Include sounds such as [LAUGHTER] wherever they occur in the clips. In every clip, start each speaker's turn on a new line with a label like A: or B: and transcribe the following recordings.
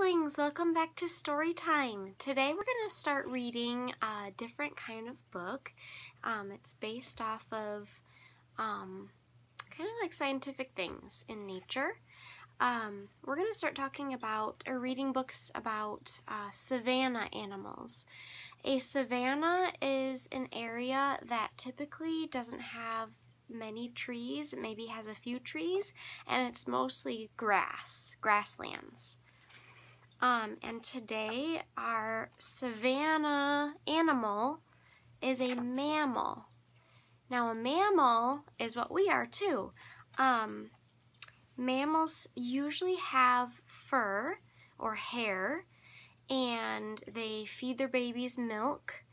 A: Halflings, welcome back to story time. Today we're going to start reading a different kind of book. Um, it's based off of um, kind of like scientific things in nature. Um, we're going to start talking about or reading books about uh, savanna animals. A savanna is an area that typically doesn't have many trees, maybe has a few trees, and it's mostly grass, grasslands. Um, and today our savanna animal is a mammal. Now a mammal is what we are too. Um, mammals usually have fur or hair and they feed their babies milk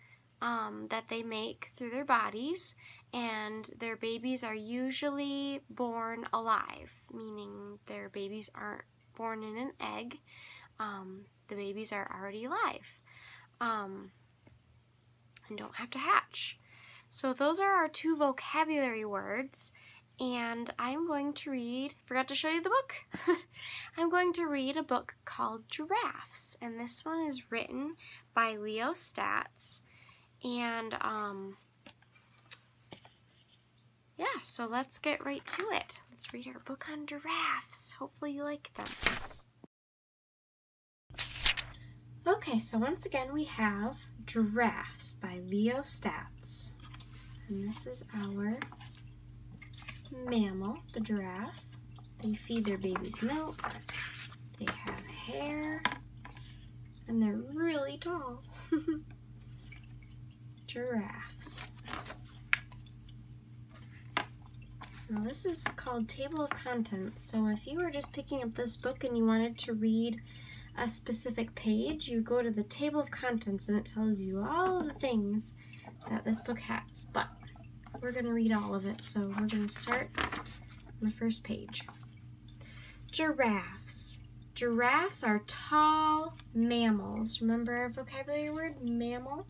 A: um, that they make through their bodies and their babies are usually born alive, meaning their babies aren't born in an egg um, the babies are already alive um, and don't have to hatch. So those are our two vocabulary words and I'm going to read, forgot to show you the book, [LAUGHS] I'm going to read a book called Giraffes and this one is written by Leo Statts and um, yeah, so let's get right to it. Let's read our book on giraffes. Hopefully you like them. Okay, so once again we have Giraffes by Leo Statts. And this is our mammal, the giraffe. They feed their babies milk. They have hair. And they're really tall. [LAUGHS] Giraffes. Now this is called Table of Contents. So if you were just picking up this book and you wanted to read a specific page, you go to the table of contents and it tells you all the things that this book has. But we're going to read all of it, so we're going to start on the first page. Giraffes. Giraffes are tall mammals. Remember our vocabulary word, mammal?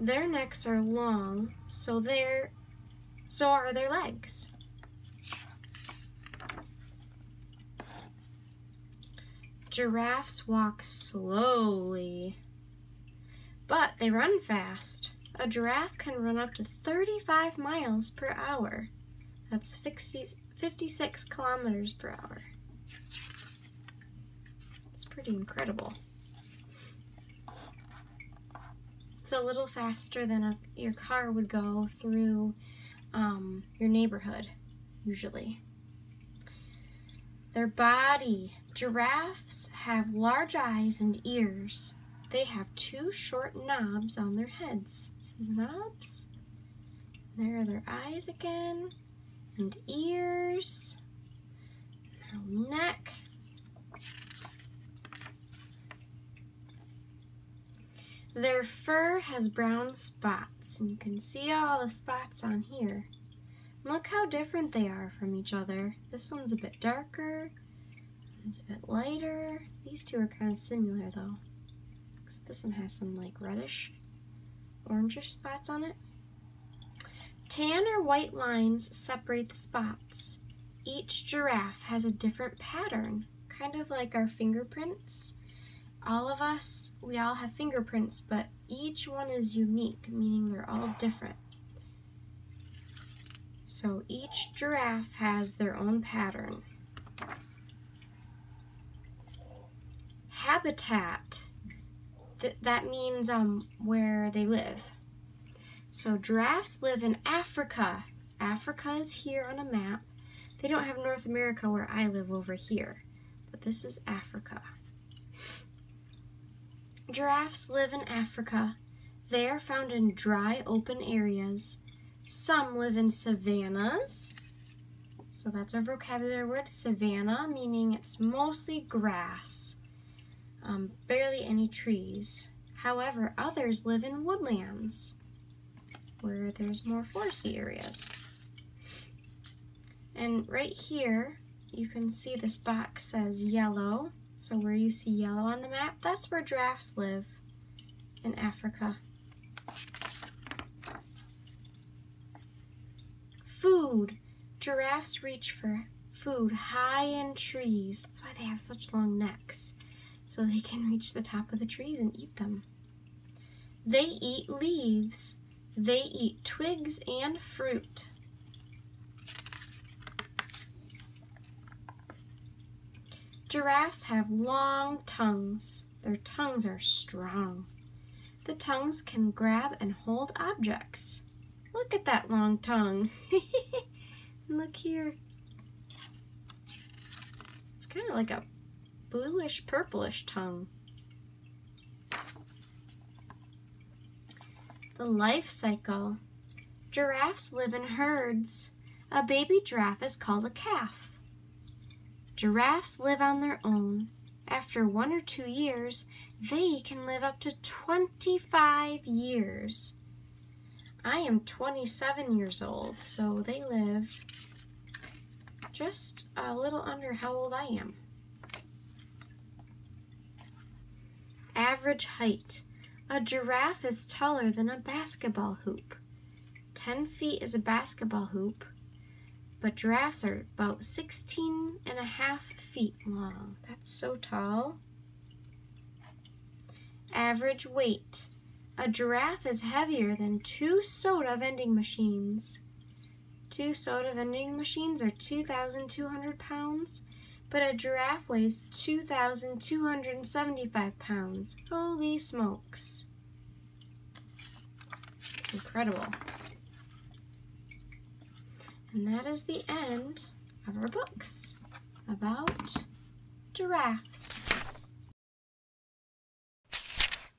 A: Their necks are long, so they're so are their legs. Giraffes walk slowly, but they run fast. A giraffe can run up to 35 miles per hour. That's 50, 56 kilometers per hour. It's pretty incredible. It's a little faster than a, your car would go through um, your neighborhood, usually. Their body. Giraffes have large eyes and ears. They have two short knobs on their heads. See the knobs? There are their eyes again, and ears, and their neck. Their fur has brown spots, and you can see all the spots on here. Look how different they are from each other. This one's a bit darker, it's a bit lighter. These two are kind of similar though. Except this one has some like reddish, orangish spots on it. Tan or white lines separate the spots. Each giraffe has a different pattern, kind of like our fingerprints. All of us, we all have fingerprints, but each one is unique, meaning they're all different. So each giraffe has their own pattern. Habitat, Th that means um, where they live. So giraffes live in Africa. Africa is here on a map. They don't have North America where I live over here, but this is Africa. Giraffes live in Africa. They are found in dry, open areas some live in savannas. So that's our vocabulary word, savanna, meaning it's mostly grass, um, barely any trees. However, others live in woodlands, where there's more foresty areas. And right here, you can see this box says yellow. So where you see yellow on the map, that's where giraffes live in Africa. Food. Giraffes reach for food high in trees. That's why they have such long necks, so they can [LAUGHS] reach the top of the trees and eat them. They eat leaves. They eat twigs and fruit. Giraffes have long tongues. Their tongues are strong. The tongues can grab and hold objects. Look at that long tongue. [LAUGHS] Look here. It's kind of like a bluish purplish tongue. The life cycle. Giraffes live in herds. A baby giraffe is called a calf. Giraffes live on their own. After one or two years, they can live up to 25 years. I am 27 years old, so they live just a little under how old I am. Average height. A giraffe is taller than a basketball hoop. 10 feet is a basketball hoop but giraffes are about 16 and a half feet long. That's so tall. Average weight. A giraffe is heavier than two soda vending machines. Two soda vending machines are 2,200 pounds, but a giraffe weighs 2,275 pounds. Holy smokes. It's incredible. And that is the end of our books about giraffes.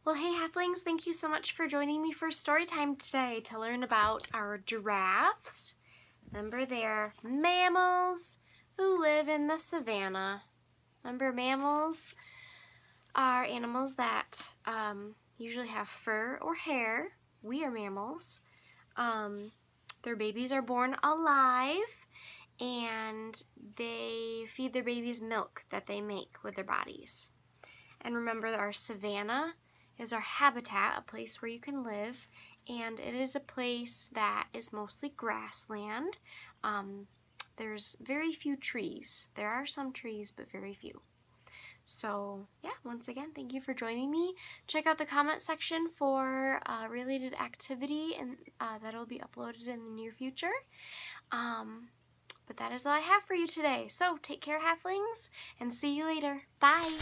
A: Well, hey halflings, thank you so much for joining me for story time today to learn about our giraffes. Remember, they're mammals who live in the savannah. Remember, mammals are animals that um, usually have fur or hair. We are mammals. Um, their babies are born alive and they feed their babies milk that they make with their bodies. And remember our savanna is our habitat, a place where you can live, and it is a place that is mostly grassland. Um, there's very few trees. There are some trees, but very few. So yeah, once again, thank you for joining me. Check out the comment section for a related activity and uh, that'll be uploaded in the near future. Um, but that is all I have for you today. So take care, halflings, and see you later. Bye!